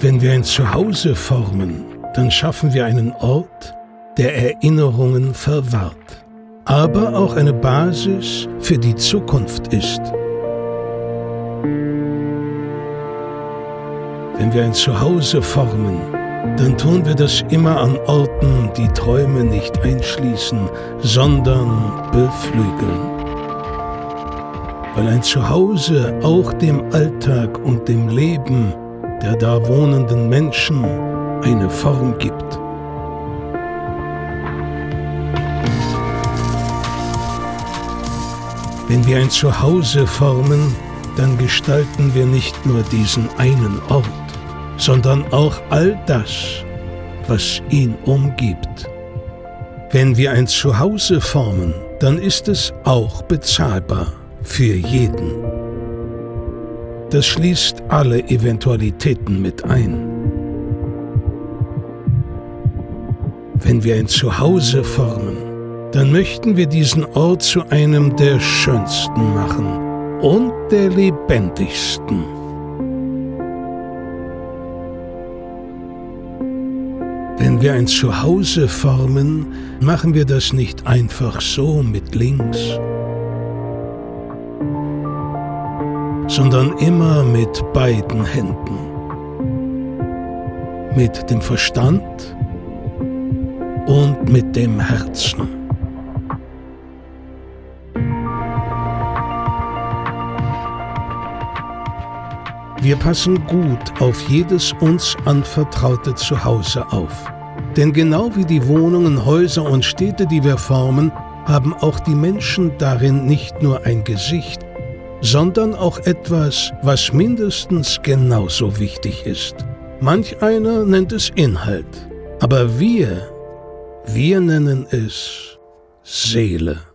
Wenn wir ein Zuhause formen, dann schaffen wir einen Ort, der Erinnerungen verwahrt, aber auch eine Basis für die Zukunft ist. Wenn wir ein Zuhause formen, dann tun wir das immer an Orten, die Träume nicht einschließen, sondern beflügeln. Weil ein Zuhause auch dem Alltag und dem Leben der da wohnenden Menschen eine Form gibt. Wenn wir ein Zuhause formen, dann gestalten wir nicht nur diesen einen Ort, sondern auch all das, was ihn umgibt. Wenn wir ein Zuhause formen, dann ist es auch bezahlbar für jeden. Das schließt alle Eventualitäten mit ein. Wenn wir ein Zuhause formen, dann möchten wir diesen Ort zu einem der schönsten machen und der lebendigsten. Wenn wir ein Zuhause formen, machen wir das nicht einfach so mit links, sondern immer mit beiden Händen. Mit dem Verstand und mit dem Herzen. Wir passen gut auf jedes uns anvertraute Zuhause auf. Denn genau wie die Wohnungen, Häuser und Städte, die wir formen, haben auch die Menschen darin nicht nur ein Gesicht, sondern auch etwas, was mindestens genauso wichtig ist. Manch einer nennt es Inhalt, aber wir, wir nennen es Seele.